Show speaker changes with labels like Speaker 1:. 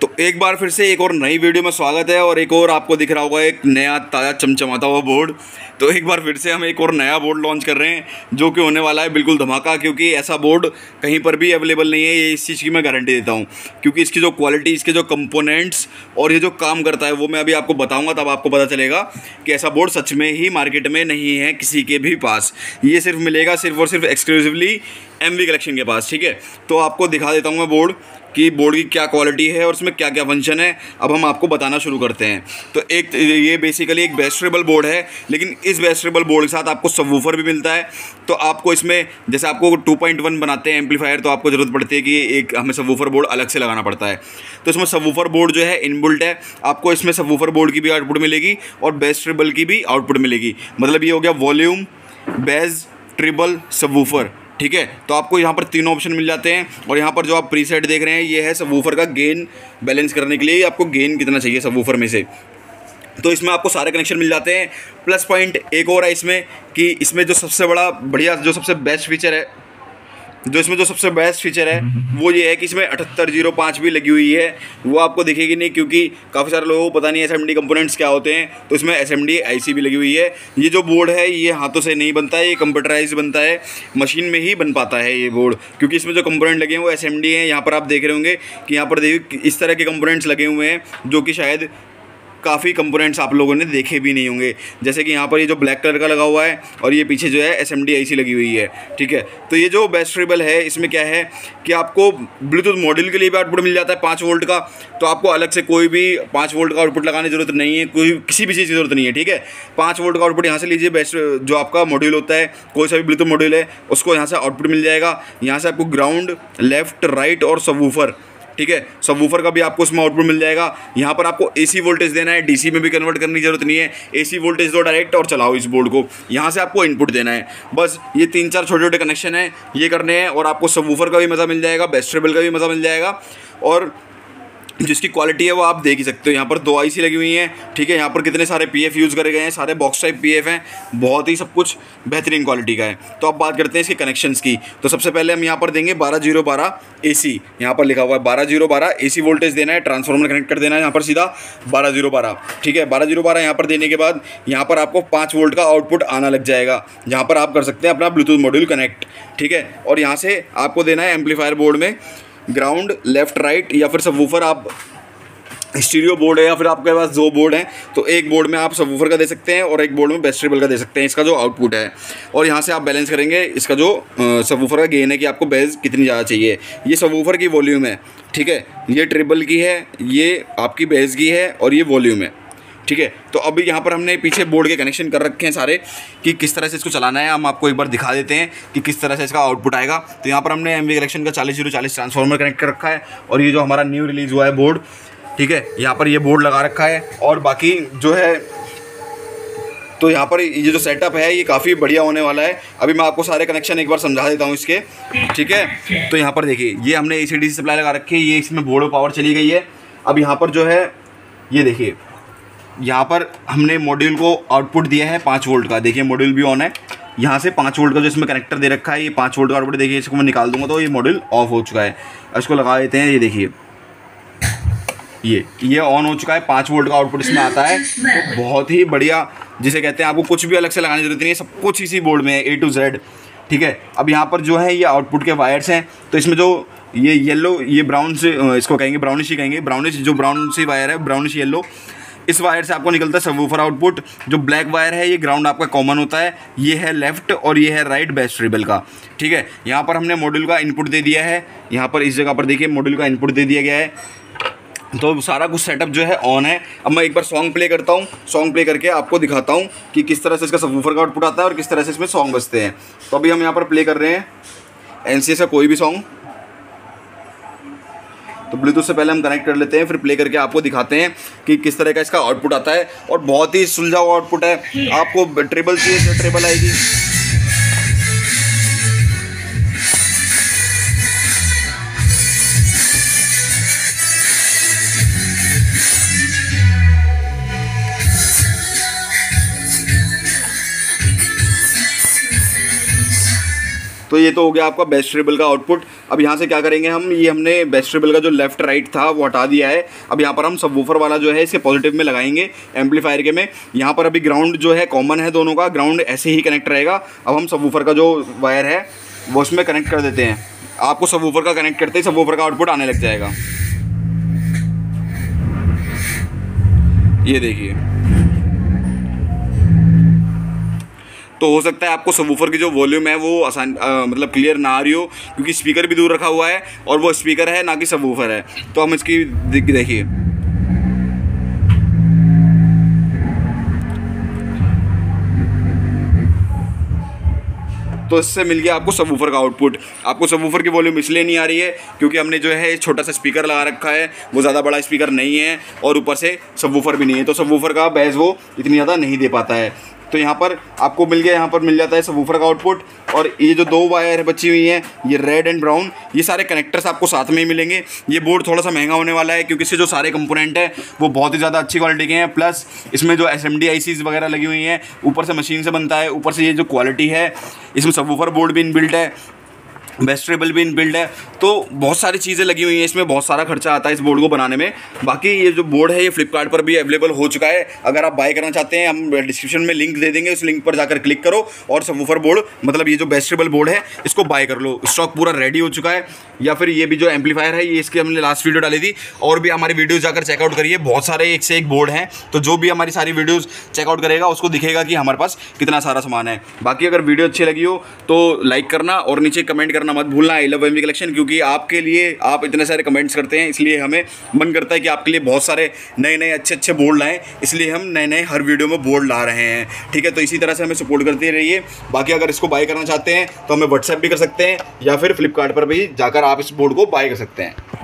Speaker 1: तो एक बार फिर से एक और नई वीडियो में स्वागत है और एक और आपको दिख रहा होगा एक नया ताज़ा चमचमाता हुआ बोर्ड। तो एक बार फिर से हम एक और नया बोर्ड लॉन्च कर रहे हैं, जो कि होने वाला है बिल्कुल धमाका, क्योंकि ऐसा बोर्ड कहीं पर भी अवेलेबल नहीं है, ये इस चीज़ की मैं गारंटी देता हूँ। क्योंकि इसकी जो क्वालिटी, इसके जो कंपोनेंट्स और ये जो काम करता है, वो मैं अभी आपको बताऊँगा, तब आपको पता चलेगा कि ऐसा बोर्ड सच में ही मार्केट में नहीं है किसी के भी पास। ये सिर्फ़ मिलेगा, सिर्फ़ और सिर्फ़ एक्सक्लूसिवली एम कलेक्शन के पास, ठीक है? तो आपको दिखा देता हूँ मैं बोर्ड कि बोर्ड की क्या क्वालिटी है और उसमें क्या क्या फ़ंक्शन है। अब हम आपको बताना शुरू करते हैं। तो एक, ये बेसिकली एक बेस्ट्रेबल बोर्ड है, लेकिन इस बेस्ट्रेबल बोर्ड के साथ आपको सबवूफर भी मिलता है। तो आपको इसमें, जैसे आपको 2.1 बनाते हैं एम्पलीफायर तो आपको ज़रूरत पड़ती है कि एक हमें सबवूफर बोर्ड अलग से लगाना पड़ता है। तो इसमें सबवूफर बोर्ड जो है इनबुल्ट है। आपको इसमें सबवूफर बोर्ड की भी आउटपुट मिलेगी और बेस्ट्रेबल की भी आउटपुट मिलेगी। मतलब ये हो गया वॉल्यूम बेज ट्रिबल सबवूफर ठीक है? तो आपको यहाँ पर तीनों ऑप्शन मिल जाते हैं और यहाँ पर जो आप प्रीसेट देख रहे हैं, ये है सब का गेन बैलेंस करने के लिए आपको गेन कितना चाहिए सब में से। तो इसमें आपको सारे कनेक्शन मिल जाते हैं। प्लस पॉइंट एक और है इसमें कि इसमें जो सबसे बड़ा, बढ़िया जो सबसे बेस्ट फीचर है जो इसमें जो सबसे बेस्ट फीचर है वो ये है कि इसमें अठहत्तर ज़ीरो पाँच भी लगी हुई है। वो आपको दिखेगी नहीं क्योंकि काफ़ी सारे लोगों को पता नहीं एस एम डी कंपोनेंट्स क्या होते हैं। तो इसमें S M D I C भी लगी हुई है। ये जो बोर्ड है ये हाथों से नहीं बनता है ये कंप्यूटराइज बनता है। मशीन में ही बन पाता है ये बोर्ड क्योंकि इसमें जो कंपोनेंट लगे हैं वो एस एम डी हैं। यहाँ पर आप देख रहे होंगे कि यहाँ पर देखिए इस तरह के कंपोनेंट्स लगे हुए हैं जो कि शायद काफ़ी कंपोनेंट्स आप लोगों ने देखे भी नहीं होंगे। जैसे कि यहाँ पर ये जो ब्लैक कलर का लगा हुआ है और ये पीछे जो है एस एम लगी हुई है, ठीक है? तो ये जो बेस्ट्रेबल है, इसमें क्या है कि आपको ब्लूटूथ मॉड्यूल के लिए भी आउटपुट मिल जाता है पाँच वोल्ट का। तो आपको अलग से कोई भी पाँच वोल्ट का आउटपुट लगाने की ज़रूरत नहीं है, कोई किसी भी चीज़ की ज़रूरत नहीं है, ठीक है? पाँच वोल्ट का आउटपुट यहाँ से लीजिए बेस्ट जो आपका मॉड्यूल होता है, कोई सा भी ब्लूटूथ मॉड्यूल है, उसको यहाँ से आउटपुट मिल जाएगा। यहाँ से आपको ग्राउंड लेफ़्ट राइट और सबवूफर ठीक है? सब का भी आपको उसमें आउटपुट मिल जाएगा। यहाँ पर आपको एसी वोल्टेज देना है। डीसी में भी कन्वर्ट करने की ज़रूरत नहीं है। एसी वोल्टेज दो डायरेक्ट और चलाओ इस बोर्ड को। यहाँ से आपको इनपुट देना है। बस ये तीन चार छोटे छोटे कनेक्शन है, ये करने हैं और आपको सब का भी मज़ा मिल जाएगा बेस्ट्रेबल का भी मज़ा मिल जाएगा। और जिसकी क्वालिटी है वो आप देख ही सकते हो। यहाँ पर दो आई सी लगी हुई हैं, ठीक है? यहाँ पर कितने सारे पी एफ़ यूज़ करे गए हैं, सारे बॉक्स टाइप पी एफ़ हैं, बहुत ही सब कुछ बेहतरीन क्वालिटी का है। तो अब बात करते हैं इसके कनेक्शंस की। तो सबसे पहले हम यहाँ पर देंगे बारह ज़ीरो बारह ए सी यहाँ पर लिखा हुआ है बारह ज़ीरो बारह ए सी वोल्टेज देना है ट्रांसफॉर्मर कनेक्ट कर देना है यहाँ पर सीधा बारह ज़ीरो बारह, ठीक है? बारह ज़ीरो बारह यहाँ पर देने के बाद यहाँ पर आपको पाँच वोल्ट का आउटपुट आना लग जाएगा। यहाँ पर आप कर सकते हैं अपना ब्लूटूथ मॉड्यूल कनेक्ट ठीक है? और यहाँ से आपको देना है एम्पलीफायर बोर्ड में ग्राउंड लेफ़्ट राइट या फिर सबवूफर आप स्टीरियो बोर्ड है या फिर आपके पास दो बोर्ड हैं तो एक बोर्ड में आप सबवूफर का दे सकते हैं और एक बोर्ड में बेस्ट्रेबल का दे सकते हैं। इसका जो आउटपुट है, और यहाँ से आप बैलेंस करेंगे, इसका जो सबवूफर का गेन है कि आपको बेस कितनी ज़्यादा चाहिए। ये सबवूफर की वॉल्यूम है, ठीक है? ये ट्रिबल की है, ये आपकी बेस की है, और ये वॉल्यूम है। ठीक है? तो अभी यहाँ पर हमने पीछे बोर्ड के कनेक्शन कर रखे हैं सारे कि किस तरह से इसको चलाना है। हम आपको एक बार दिखा देते हैं कि किस तरह से इसका आउटपुट आएगा। तो यहाँ पर हमने एमवी कनेक्शन का चालीस ज़ीरो चालीस ट्रांसफॉर्मर कनेक्ट कर रखा है और ये जो हमारा न्यू रिलीज़ हुआ है बोर्ड ठीक है? यहाँ पर ये बोर्ड लगा रखा है और बाकी जो है तो यहाँ पर ये जो सेटअप है, ये काफ़ी बढ़िया होने वाला है। अभी मैं आपको सारे कनेक्शन एक बार समझा देता हूँ इसके, ठीक है? तो यहाँ पर देखिए, ये हमने ए सी सप्लाई लगा रखी है। ये इसमें बोर्ड पावर चली गई है। अब यहाँ पर जो है, ये देखिए यहाँ पर हमने मॉड्यूल को आउटपुट दिया है पाँच वोल्ट का। देखिए मॉड्यूल भी ऑन है। यहाँ से पाँच वोल्ट का जो इसमें कनेक्टर दे रखा है, ये पाँच वोल्ट का आउटपुट देखिए इसको मैं निकाल दूँगा तो ये मॉड्यूल ऑफ़ हो चुका है। इसको लगा देते हैं, ये देखिए। ये ये ऑन हो चुका है, पाँच वोल्ट का आउटपुट इसमें आता है। तो बहुत ही बढ़िया, जिसे कहते हैं आपको कुछ भी अलग से लगाने की ज़रूरत नहीं है, सब कुछ इसी बोर्ड में है ए टू जेड ठीक है? अब यहाँ पर जो है, ये आउटपुट के वायर्स हैं तो इसमें जो ये येलो ये ब्राउन से इसको कहेंगे ब्राउनिश ही कहेंगे। ब्राउनिश जो ब्राउन सी वायर है ब्राउनिश येलो इस वायर से आपको निकलता है सबवूफर आउटपुट। जो ब्लैक वायर है, ये ग्राउंड आपका कॉमन होता है। ये है लेफ़्ट और ये है राइट बेस्ट रेबल का, ठीक है? यहाँ पर हमने मॉड्यूल का इनपुट दे दिया है। यहाँ पर इस जगह पर देखिए, मॉड्यूल का इनपुट दे दिया गया है। तो सारा कुछ सेटअप जो है ऑन है। अब मैं एक बार सॉन्ग प्ले करता हूँ। सॉन्ग प्ले करके आपको दिखाता हूँ कि किस तरह से इसका सबवूफर का आउटपुट आता है और किस तरह से इसमें सॉन्ग बजते हैं। तो अभी हम यहाँ पर प्ले कर रहे हैं। एनसीएस का कोई भी सॉन्ग तो ब्लूटूथ से पहले हम कनेक्ट कर लेते हैं, फिर प्ले करके आपको दिखाते हैं कि किस तरह का इसका आउटपुट आता है। और बहुत ही सुलझा हुआ आउटपुट है। आपको ट्रेबल चाहिए ट्रेबल आएगी तो ये तो हो गया आपका बेस्ट ट्रेबल का आउटपुट अब यहाँ से क्या करेंगे हम? ये हमने बेस्ट ट्रेबल का जो लेफ़्ट राइट था, वो हटा दिया है। अब यहाँ पर हम सब वूफर वाला जो है, इसके पॉजिटिव में लगाएँगे एम्पलीफायर के में। यहाँ पर अभी ग्राउंड जो है कॉमन है दोनों का। ग्राउंड ऐसे ही कनेक्ट रहेगा। अब हम सब वूफर का जो वायर है, वो उसमें कनेक्ट कर देते हैं। आपको सब वूफर का कनेक्ट करते ही सब वूफर का आउटपुट आने लग जाएगा। ये देखिए। तो हो सकता है आपको सबवूफर की जो वॉल्यूम है वो आसान मतलब क्लियर ना आ रही हो, क्योंकि स्पीकर भी दूर रखा हुआ है और वो स्पीकर है ना कि सबवूफर है। तो हम इसकी देखिए। तो इससे मिल गया आपको सबवूफर का आउटपुट आपको सबवूफर की वॉल्यूम इसलिए नहीं आ रही है, क्योंकि हमने जो है, छोटा सा स्पीकर लगा रखा है। वो ज़्यादा बड़ा स्पीकर नहीं है और ऊपर से सबवूफर भी नहीं है। तो सबवूफर का बैज वो इतनी ज़्यादा नहीं दे पाता है। तो यहाँ पर आपको मिल गया, यहाँ पर मिल जाता है सबवूफर का आउटपुट और ये जो दो वायर बची हुई हैं, ये रेड एंड ब्राउन ये सारे कनेक्टर्स आपको साथ में ही मिलेंगे। ये बोर्ड थोड़ा सा महँगा होने वाला है क्योंकि इससे जो सारे कंपोनेंट हैं, वो बहुत ही ज़्यादा अच्छी क्वालिटी के हैं। प्लस इसमें जो एस एम वगैरह लगी हुई हैं, ऊपर से मशीन से बनता है, ऊपर से ये जो क्वालिटी है, इसमें सबवूफर बोर्ड भी इनबिल्ट है। वेस्ट्रेबल भी इन बिल्ड है। तो बहुत सारी चीज़ें लगी हुई हैं, इसमें बहुत सारा खर्चा आता है इस बोर्ड को बनाने में। बाकी ये जो बोर्ड है, ये फ्लिपकार्ट पर भी अवेलेबल हो चुका है। अगर आप बाय करना चाहते हैं, हम डिस्क्रिप्शन में लिंक दे देंगे, उस लिंक पर जाकर क्लिक करो और सबवूफर बोर्ड मतलब ये जो वेस्ट्रेबल बोर्ड है, इसको बाय कर लो। स्टॉक पूरा रेडी हो चुका है। या फिर ये भी जो एम्पलीफायर है, ये इसकी हमने लास्ट वीडियो डाली थी। और भी हमारी वीडियो जाकर चेकआउट करिए। बहुत सारे एक से एक बोर्ड हैं। तो जो भी हमारी सारी वीडियोज़ चेकआउट करेगा, उसको दिखेगा कि हमारे पास कितना सारा सामान है। बाकी अगर वीडियो अच्छी लगी हो तो लाइक करना और नीचे कमेंट करना मत भूलना आई लव एम कलेक्शन क्योंकि आपके लिए आप इतने सारे कमेंट्स करते हैं, इसलिए हमें मन करता है कि आपके लिए बहुत सारे नए नए अच्छे अच्छे बोर्ड लाएँ, इसलिए हम नए नए हर वीडियो में बोर्ड ला रहे हैं, ठीक है? तो इसी तरह से हमें सपोर्ट करते रहिए। बाकी अगर इसको बाई करना चाहते हैं तो हमें व्हाट्सएप भी कर सकते हैं, या फिर फ्लिपकार्ट पर भी जाकर आप इस बोर्ड को बाई कर सकते हैं।